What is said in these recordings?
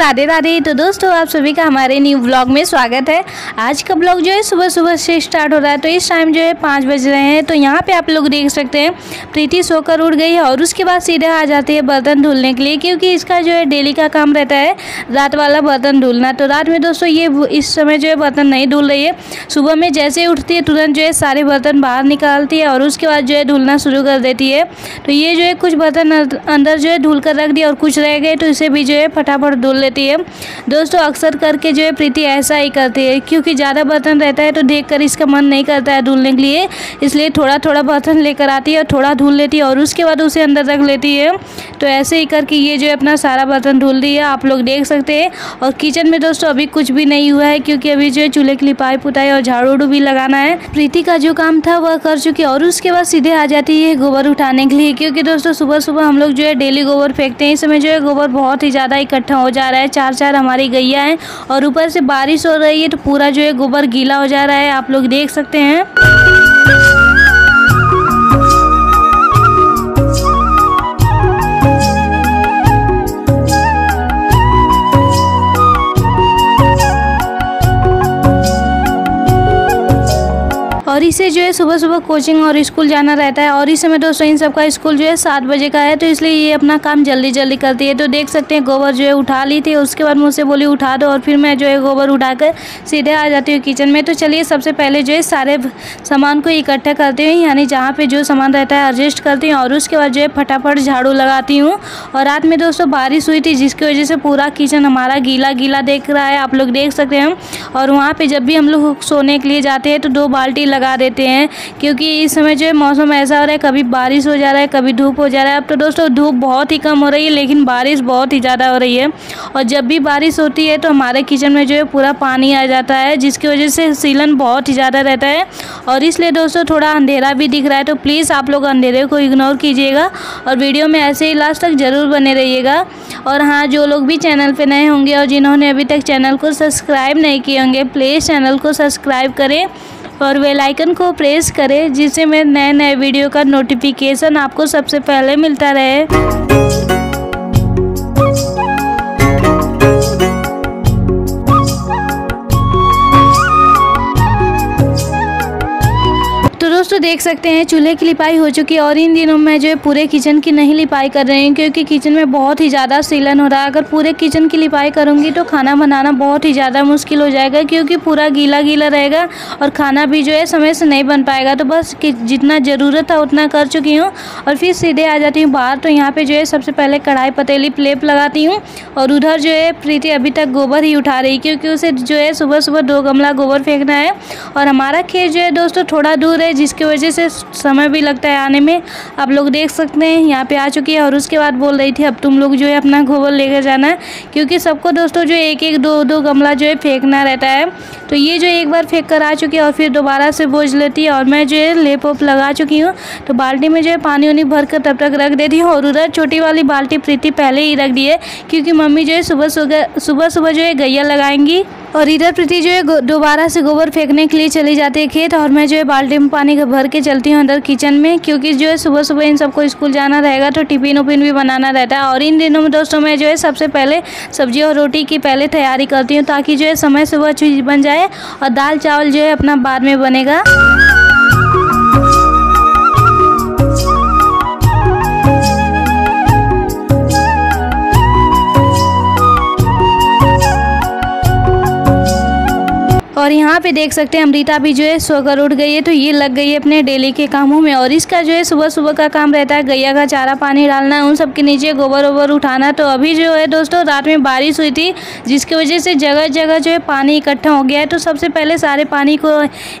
राधे राधे तो दोस्तों आप सभी का हमारे न्यू ब्लॉग में स्वागत है। आज का ब्लॉग जो है सुबह सुबह से स्टार्ट हो रहा है तो इस टाइम जो है, पाँच बज रहे हैं तो यहाँ पे आप लोग देख सकते हैं, प्रीति सोकर उठ गई है और उसके बाद सीधे आ जाती है बर्तन धुलने के लिए, क्योंकि इसका जो है डेली का काम रहता है, रात वाला बर्तन धुलना। तो रात में दोस्तों, ये इस समय जो है, बर्तन नहीं धुल रही है। सुबह में जैसे उठती है, तुरंत जो है, सारे बर्तन बाहर निकालती है और उसके बाद जो है, धुलना शुरू कर देती है। तो ये जो है, कुछ बर्तन अंदर जो है धुल कर रख दिया और कुछ रह गए तो इसे भी जो है, फटाफट धुल लेती है। दोस्तों, अक्सर करके जो है प्रीति ऐसा ही करती है, क्योंकि ज़्यादा बर्तन रहता है तो देखकर इसका मन नहीं करता है धुलने के लिए, इसलिए थोड़ा थोड़ा बर्तन लेकर आती है और थोड़ा धुल लेती है और उसके बाद उसे अंदर रख लेती है। तो ऐसे ही करके ये जो है अपना सारा बर्तन धुल दी है आप लोग देख सकते हैं। और किचन में दोस्तों, अभी कुछ भी नहीं हुआ है, क्योंकि अभी जो है चूल्हे की लिपाई पुताई और झाड़ू उड़ू भी लगाना है। प्रीति का जो काम था, वह कर चुकी है और उसके बाद सीधे आ जाती है गोबर उठाने के लिए, क्योंकि दोस्तों सुबह सुबह हम लोग जो है डेली गोबर फेंकते हैं। इस समय जो है गोबर बहुत ही ज़्यादा इकट्ठा हो जा रहा है। चार चार हमारी गैया हैं और ऊपर से बारिश हो रही है तो पूरा जो है गोबर गीला हो जा रहा है, आप लोग देख सकते हैं। इसे जो है सुबह सुबह कोचिंग और स्कूल जाना रहता है और इस समय दोस्तों इन सबका स्कूल जो है सात बजे का है तो इसलिए ये अपना काम जल्दी जल्दी करती है। तो देख सकते हैं गोबर जो है उठा ली थी, उसके बाद मुझसे बोली, उठा दो। और फिर मैं जो है गोबर उठाकर सीधे आ जाती हूँ किचन में। तो चलिए सबसे पहले जो है सारे सामान को इकट्ठा करती हूँ, यानी जहाँ पर जो सामान रहता है एडजस्ट करती हूँ और उसके बाद जो है फटाफट झाड़ू लगाती हूँ। और रात में दोस्तों बारिश हुई थी, जिसकी वजह से पूरा किचन हमारा गीला गीला देख रहा है, आप लोग देख सकते हैं और वहाँ पर जब भी हम लोग सोने के लिए जाते हैं तो दो बाल्टी लगा लगा देते हैं, क्योंकि इस समय जो है मौसम ऐसा हो रहा है, कभी बारिश हो जा रहा है, कभी धूप हो जा रहा है। अब तो दोस्तों धूप बहुत ही कम हो रही है, लेकिन बारिश बहुत ही ज़्यादा हो रही है। और जब भी बारिश होती है तो हमारे किचन में जो है पूरा पानी आ जाता है, जिसकी वजह से सीलन बहुत ही ज़्यादा रहता है। और इसलिए दोस्तों थोड़ा अंधेरा भी दिख रहा है तो प्लीज़ आप लोग अंधेरे को इग्नोर कीजिएगा और वीडियो में ऐसे ही लास्ट तक ज़रूर बने रहिएगा। और हाँ जो लोग भी चैनल पर नए होंगे और जिन्होंने अभी तक चैनल को सब्सक्राइब नहीं किए होंगे, प्लीज़ चैनल को सब्सक्राइब करें। और बेल आइकन को प्रेस करें, जिससे मैं नए नए वीडियो का नोटिफिकेशन आपको सबसे पहले मिलता रहे। दोस्तों, देख सकते हैं, चूल्हे की लिपाई हो चुकी है और इन दिनों में जो है पूरे किचन की नहीं लिपाई कर रही हूँ, क्योंकि किचन में बहुत ही ज़्यादा सीलन हो रहा है। अगर पूरे किचन की लिपाई करूँगी तो खाना बनाना बहुत ही ज़्यादा मुश्किल हो जाएगा, क्योंकि पूरा गीला गीला रहेगा और खाना भी जो है समय से नहीं बन पाएगा। तो बस जितना ज़रूरत था उतना कर चुकी हूँ और फिर सीधे आ जाती हूँ बाहर। तो यहाँ पर जो है सबसे पहले कढ़ाई पतेली प्लेप लगाती हूँ और उधर जो है प्रीति अभी तक गोबर ही उठा रही क्योंकि उसे जो है सुबह सुबह दो गमला गोबर फेंकना है। और हमारा खेत जो है दोस्तों थोड़ा दूर है जिसकी वजह से समय भी लगता है आने में। आप लोग देख सकते हैं, यहाँ पे आ चुकी है और उसके बाद बोल रही थी, अब तुम लोग जो है अपना गोबर लेकर जाना है। क्योंकि सबको दोस्तों जो एक एक दो दो गमला जो है फेंकना रहता है। तो ये जो एक बार फेंक कर आ चुकी है और फिर दोबारा से बोझ लेती है और मैं जो है लेप ओप लगा चुकी हूँ। तो बाल्टी में जो है पानी उनी भर कर तब तक रख देती हूँ और उधर छोटी वाली बाल्टी प्रीति पहले ही रख दी है, क्योंकि मम्मी जो है सुबह सुबह सुबह सुबह जो है गैया लगाएँगी। और इधर प्रीति जो है दोबारा से गोबर फेंकने के लिए चली जाती है खेत और मैं जो है बाल्टी में पानी भर के चलती हूँ अंदर किचन में, क्योंकि जो है सुबह सुबह इन सबको स्कूल जाना रहेगा तो टिफ़िन उफिन भी बनाना रहता है। और इन दिनों में दोस्तों मैं जो है सबसे पहले सब्ज़ी और रोटी की पहले तैयारी करती हूँ, ताकि जो है समय सुबह चीज़ बन जाए और दाल चावल जो है अपना बाद में बनेगा। और यहाँ पे देख सकते हैं, अमृता भी जो है सोकर उठ गई है तो ये लग गई है अपने डेली के कामों में। और इसका जो है सुबह सुबह का काम रहता है, गैया का चारा पानी डालना, उन सब के नीचे गोबर वोबर उठाना। तो अभी जो है दोस्तों, रात में बारिश हुई थी, जिसकी वजह से जगह जगह जो है पानी इकट्ठा हो गया है। तो सबसे पहले सारे पानी को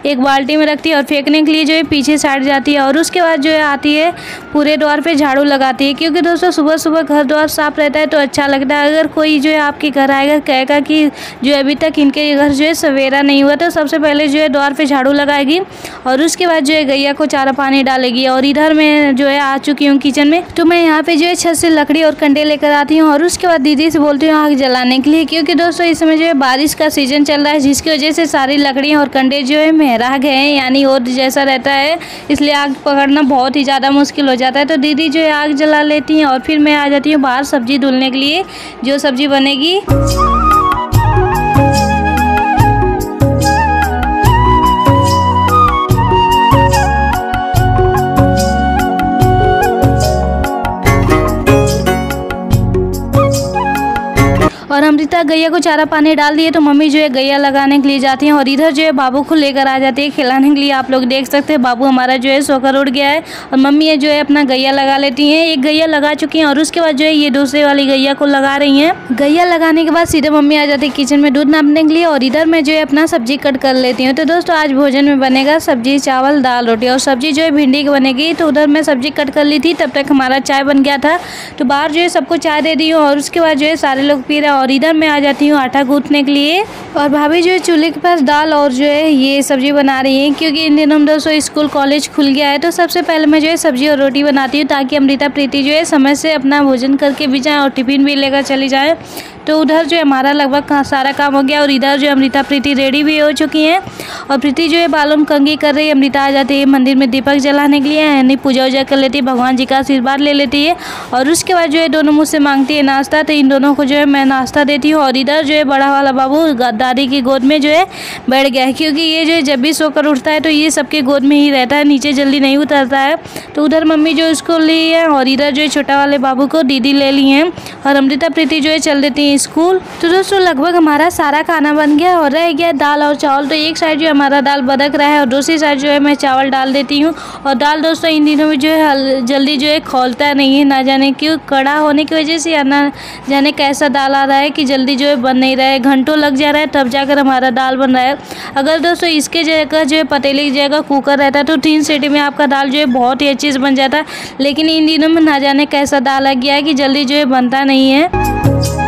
एक बाल्टी में रखती है और फेंकने के लिए जो है पीछे साइड जाती है और उसके बाद जो है आती है, पूरे द्वार पर झाड़ू लगाती है। क्योंकि दोस्तों, सुबह सुबह घर द्वार साफ़ रहता है तो अच्छा लगता है। अगर कोई जो है आपके घर आएगा, कहेगा कि जो अभी तक इनके घर जो है सवेरा नहीं हुआ तो सबसे पहले जो है द्वार पे झाड़ू लगाएगी और उसके बाद जो है गैया को चारा पानी डालेगी और इधर मैं जो है आ चुकी हूँ किचन में। तो मैं यहाँ पे जो है छत से लकड़ी और कंडे लेकर आती हूँ और उसके बाद दीदी से बोलती हूँ आग जलाने के लिए क्योंकि दोस्तों इस समय जो है बारिश का सीज़न चल रहा है जिसकी वजह से सारी लकड़ियाँ और कंडे जो है मेहरा गए हैं, यानी और जैसा रहता है, इसलिए आग पकड़ना बहुत ही ज़्यादा मुश्किल हो जाता है। तो दीदी जो है आग जला लेती हैं और फिर मैं आ जाती हूँ बाहर सब्ज़ी धुलने के लिए, जो सब्ज़ी बनेगी। अमृता गैया को चारा पानी डाल दिए तो मम्मी जो है गैया लगाने के लिए जाती हैं और इधर जो है बाबू को लेकर आ जाती है खिलाने के लिए। आप लोग देख सकते हैं, बाबू हमारा जो है सोकर उड़ गया है और मम्मी ये जो है अपना गैया लगा लेती हैं। एक गैया लगा चुकी हैं और उसके बाद जो है ये दूसरे वाली गैया को लगा रही हैं। गैया लगाने के बाद सीधे मम्मी आ जाती है किचन में दूध नापने के लिए और इधर मैं जो है अपना सब्ज़ी कट कर लेती हूँ। तो दोस्तों, आज भोजन में बनेगा सब्ज़ी, चावल, दाल, रोटी और सब्ज़ी जो है भिंडी की बनेगी। तो उधर मैं सब्ज़ी कट कर ली थी, तब तक हमारा चाय बन गया था। तो बाहर जो है सबको चाय दे दी हूँ और उसके बाद जो है सारे लोग पी रहे और इधर मैं आ जाती हूँ आटा गूंथने के लिए। और भाभी जो है, चूल्हे के पास दाल और जो है, ये सब्ज़ी बना रही हैं, क्योंकि इन दिनों दोस्तों स्कूल कॉलेज खुल गया है तो सबसे पहले मैं जो है, सब्ज़ी और रोटी बनाती हूँ, ताकि अमृता प्रीति जो है, समय से अपना भोजन करके भी जाएँ और टिफ़िन भी लेकर चली जाए। तो उधर जो है हमारा लगभग सारा काम हो गया और इधर जो अमृता प्रीति रेडी भी हो चुकी हैं और प्रीति जो है बालों में कंगी कर रही है अमृता आ जाती है मंदिर में दीपक जलाने के लिए यानी पूजा उजा कर लेती है भगवान जी का आशीर्वाद ले लेती है और उसके बाद जो है दोनों मुझसे मांगती है नाश्ता तो इन दोनों को जो है मैं नाश्ता देती हूँ और इधर जो है बड़ा वाला बाबू दादी की गोद में जो है बैठ गया है क्योंकि ये जो है जब भी सोकर उठता है तो ये सबके गोद में ही रहता है नीचे जल्दी नहीं उतरता है तो उधर मम्मी जो उसको ली है और इधर जो है छोटा वाले बाबू को दीदी ले ली हैं और अमृता प्रीति जो है चल देती हैं स्कूल तो दोस्तों लगभग हमारा सारा खाना बन गया और रह गया दाल और चावल। तो एक साइड जो है हमारा दाल बदक रहा है और दूसरी साइड जो है मैं चावल डाल देती हूँ। और दाल दोस्तों इन दिनों में जो है जल्दी जो है खोलता नहीं है, ना जाने क्यों, कड़ा होने की वजह से ना जाने कैसा दाल आ रहा है कि जल्दी जो है बन नहीं रहा है। घंटों लग जा रहा है, तब जाकर हमारा दाल बन रहा है। अगर दोस्तों इसके जगह जो है पतीले की जगह कुकर रहता है तो तीन सीटी में आपका दाल जो है बहुत ही अच्छे से बन जाता है। लेकिन इन दिनों में ना जाने कैसा दाल आ गया है कि जल्दी जो है बनता नहीं है।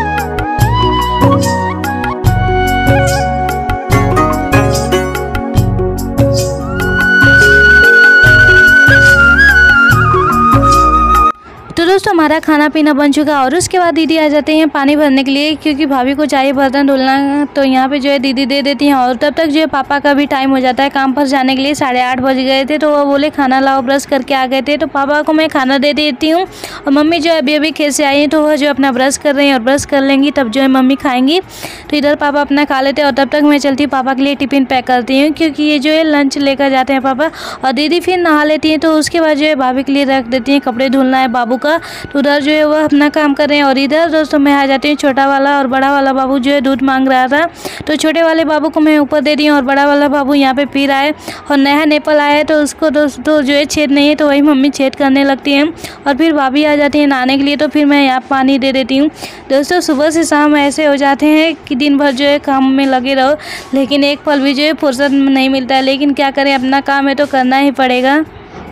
दोस्तों, हमारा खाना पीना बन चुका है और उसके बाद दीदी आ जाते हैं पानी भरने के लिए क्योंकि भाभी को चाहिए बर्तन धुलना। तो यहाँ पे जो है दीदी दे देती हैं और तब तक जो है पापा का भी टाइम हो जाता है काम पर जाने के लिए। साढ़े आठ बज गए थे तो वो बोले, खाना लाओ ब्रश करके आ गए थे। तो पापा को मैं खाना दे देती हूँ। और मम्मी जो अभी अभी खेत से आई हैं तो वह जो अपना ब्रश कर रही हैं और ब्रश कर लेंगी, तब जो है मम्मी खाएँगी। तो इधर पापा अपना खा लेते हैं और तब तक मैं चलती हूँ पापा के लिए टिफ़िन पैक करती हूँ क्योंकि ये जो है लंच लेकर जाते हैं पापा। और दीदी फिर नहा लेती हैं तो उसके बाद जो है भाभी के लिए रख देती हैं कपड़े धुलना है बाबू का। तो उधर जो है वह अपना काम कर रहे हैं और इधर दोस्तों मैं आ जाती हूँ, छोटा वाला और बड़ा वाला बाबू जो है दूध मांग रहा था। तो छोटे वाले बाबू को मैं ऊपर दे दी हूँ और बड़ा वाला बाबू यहाँ पे पी रहा है और नया नेपल आया है तो उसको दोस्तों जो है छेद नहीं है तो वही मम्मी छेद करने लगती हैं। और फिर भाभी आ जाती है नहाने के लिए तो फिर मैं यहाँ पानी दे देती हूँ। दोस्तों सुबह से शाम ऐसे हो जाते हैं कि दिन भर जो है काम में लगे रहो, लेकिन एक पल भी जो है फुर्सत नहीं मिलता है, लेकिन क्या करें, अपना काम है तो करना ही पड़ेगा।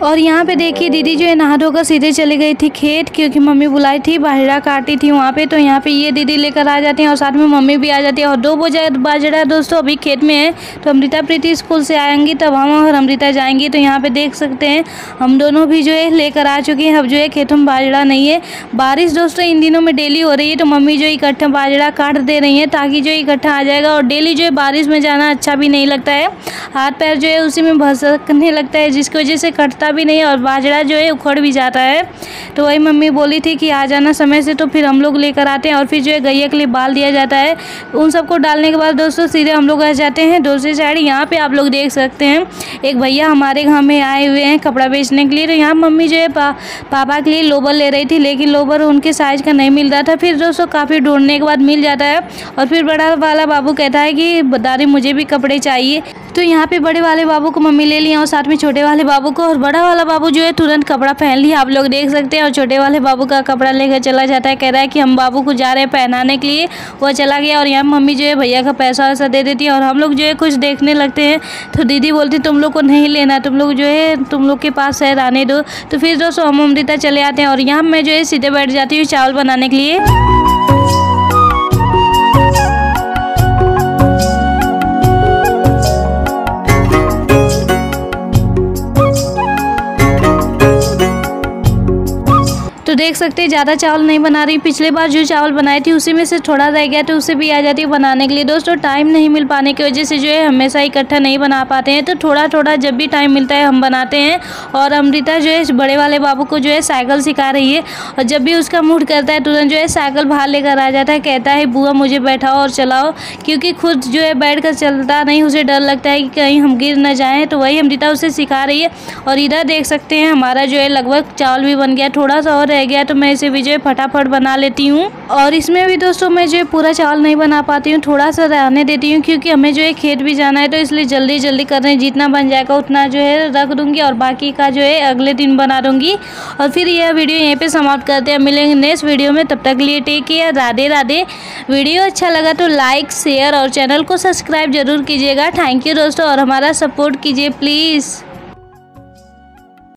और यहाँ पे देखिए दीदी जो है नहा धोकर सीधे चली गई थी खेत, क्योंकि मम्मी बुलाई थी, बाजरा काटी थी वहाँ पे तो यहाँ पे ये दीदी लेकर आ जाती हैं और साथ में मम्मी भी आ जाती है। और दो बजे बाजरा दोस्तों अभी खेत में है तो अमृता प्रीति स्कूल से आएँगी, तब हम और अमृता जाएँगी तो यहाँ पे देख सकते हैं, हम दोनों भी जो है लेकर आ चुके हैं। अब जो है खेतों में बाजरा नहीं है। बारिश दोस्तों इन दिनों में डेली हो रही है तो मम्मी जो इकट्ठा बाजरा काट दे रही है, ताकि जो इकट्ठा आ जाएगा, और डेली जो है बारिश में जाना अच्छा भी नहीं लगता है। हाथ पैर जो है उसी में भसकने लगता है, जिसकी वजह से कटता भी नहीं और बाजरा जो है, उखड़ भी जाता है। तो वही मम्मी बोली थी कि आ जाना समय से तो फिर हम लोग लेकर आते हैं और फिर जो है, गैया के लिए बाल दिया जाता है। उन सबको डालने के बाद दोस्तों, सीधे हम लोग आ जाते हैं। दूसरी साइड यहाँ पे आप लोग देख सकते हैं, एक भैया हमारे घर में आए हुए हैं कपड़ा बेचने के लिए। तो यहाँ मम्मी जो है पापा के लिए लोबर ले रही थी, लेकिन लोबर उनके साइज़ का नहीं मिल रहा था। फिर दोस्तों, काफ़ी ढूँढने के बाद मिल जाता है। और फिर बड़ा वाला बाबू कहता है कि, दादी, मुझे भी कपड़े चाहिए। तो यहाँ पे बड़े वाले बाबू को मम्मी ले लिया और साथ में छोटे वाले बाबू को और बड़ा वाला बाबू जो है तुरंत कपड़ा पहन लिया। आप लोग देख सकते हैं, और छोटे वाले बाबू का कपड़ा लेकर चला जाता है। कह रहा है कि हम बाबू को जा रहे हैं पहनाने के लिए। वो चला गया और यहाँ मम्मी जो है भैया का पैसा वैसा दे देती है। और हम लोग जो है कुछ देखने लगते हैं। तो दीदी बोलती, तुम लोग को नहीं लेना, तुम लोग जो है, तुम लोग के पास शायद आने दो। तो फिर दोस्तों हम अमृता चले आते हैं। और यहाँ मैं जो है सीधे बैठ जाती हूँ चावल बनाने के लिए। देख सकते हैं, ज़्यादा चावल नहीं बना रही। पिछले बार जो चावल बनाए थे, उसी में से थोड़ा रह गया तो उसे भी आ जाती है बनाने के लिए। दोस्तों टाइम नहीं मिल पाने की वजह से जो है, हमेशा इकट्ठा नहीं बना पाते हैं। तो थोड़ा थोड़ा जब भी टाइम मिलता है, हम बनाते हैं और अमृता जो है बड़े वाले बाबू को जो है, साइकिल सिखा रही है। और जब भी उसका मूड करता है, तुरंत जो है, साइकिल बाहर लेकर आ जाता है, कहता है, बुआ, मुझे बैठाओ और चलाओ। क्योंकि खुद जो है बैठ कर चलता नहीं, उसे डर लगता है कि कहीं हम गिर ना जाएँ। तो वही अमृता उसे सिखा रही है। और इधर देख सकते हैं, हमारा जो है, लगभग चावल भी बन गया थोड़ा सा और रह गया। तो मैं इसे जो फटाफट बना लेती हूँ। और इसमें भी दोस्तों मैं जो पूरा चावल नहीं बना पाती हूँ थोड़ा सा रहने देती हूँ, क्योंकि हमें जो है खेत भी जाना है तो इसलिए जल्दी जल्दी कर रहे हैं। जितना बन जाएगा उतना जो है रख दूँगी और बाकी का जो है अगले दिन बना दूँगी। और फिर यह वीडियो यहीं पे समाप्त करते हैं। मिलेंगे नेक्स्ट वीडियो में। तब तक लिए take care Radhe Radhe. Video अच्छा लगा तो लाइक शेयर और चैनल को सब्सक्राइब ज़रूर कीजिएगा। थैंक यू दोस्तों और हमारा सपोर्ट कीजिए प्लीज़